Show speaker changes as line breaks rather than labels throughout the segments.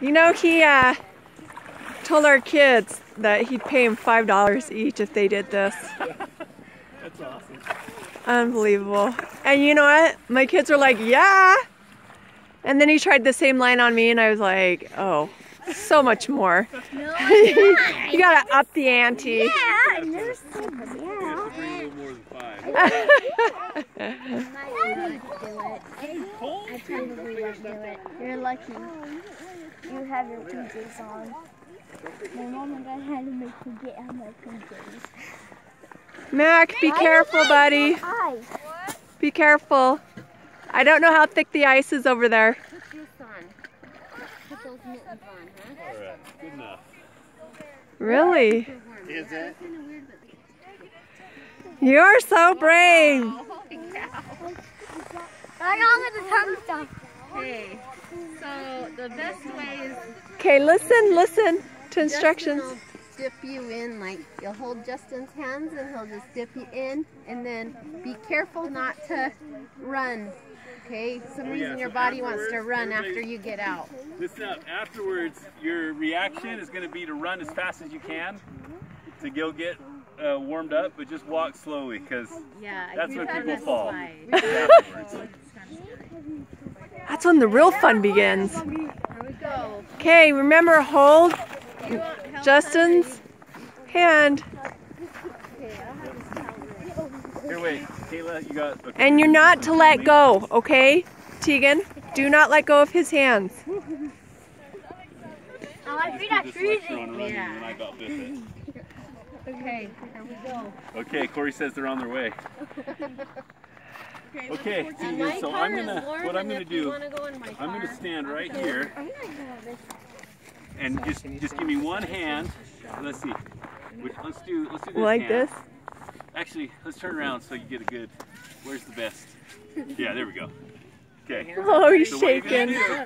You know, he uh, told our kids that he'd pay them $5 each if they did this.
That's awesome.
Unbelievable. And you know what? My kids were like, yeah. And then he tried the same line on me, and I was like, oh, so much more.
No,
you gotta up the ante.
Yeah, I never said yeah.
Three, a little more than five.
I probably won't do it. You're lucky. You have your PJs on. My mom and dad had to make me get on my PJs.
Mac, be careful, buddy.
Hi.
Be careful. I don't know how thick the ice is over there.
Put this on. Put those mittens on, huh?
All right, good enough.
Really?
Is it?
You're so brave.
Oh, I got with the tongue stuff.
Okay, so the best way is
Okay, listen, listen to instructions.
Dip you in, like you'll hold Justin's hands and he'll just dip you in, and then be careful not to run. Okay, some
Oh,
reason
yeah,
your body wants to run after you get out.
Listen up. Afterwards, your reaction is going to be to run as fast as you can to go get uh, warmed up, but just walk slowly because
Yeah,
that's
you're
when people fall.
wise.
afterwards.
That's when the real fun begins.
Here we go.
Okay, remember hold
You want help,
Justin's hand.
Here, wait. Kayla, you got. Okay.
And you're not to let go, okay? Teagan, do not let go of his hands.
Oh, my feet are freezing.
Yeah.
and I about bit it.
Okay, here we go.
Okay, Corey says they're on their way. Okay,
Now, Teagan,
so I'm gonna, what I'm gonna do,
go
I'm gonna stand right here and just, just give me one hand. Let's see. Which, let's do, let's do this
Like
hand.
this?
Actually, let's turn around so you get a good. Where's the best? Yeah, there we go. Okay.
Oh, he's
So what you're
shaking.
do,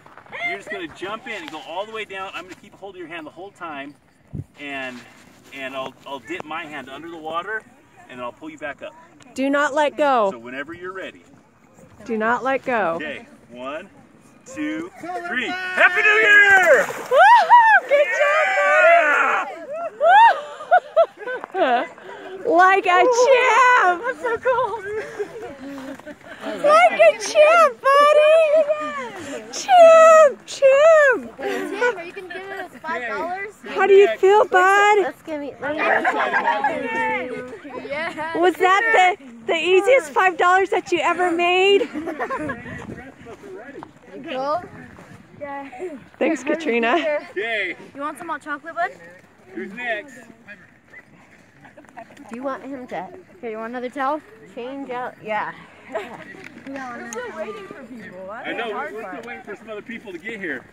you're just gonna jump in and go all the way down. I'm gonna keep holding your hand the whole time, and and I'll I'll dip my hand under the water, and I'll pull you back up.
Do not let go.
So whenever you're ready.
Do not let go.
Okay. One, two, three. Happy New Year!
Woohoo! Good job, buddy! like a champ! I'm so cool. Like a champ, buddy! Champ, champ!
Tim, are you gonna give us five dollars?
How do you feel, bud?
Let's give me. Let.
Was that the the easiest five dollars that you ever made?
Go. Yeah.
Thanks, Katrina.
Okay.
You want some hot chocolate, bud?
Who's next?
Do you want him to
Here, you want another towel?
change out? Yeah.
We're still waiting for people.
I know we're, we're still waiting for some other people to get here.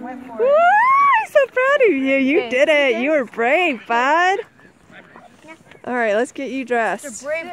Woo! I'm so proud of you. You did it. You were brave, bud. All right, let's get you dressed.
Brave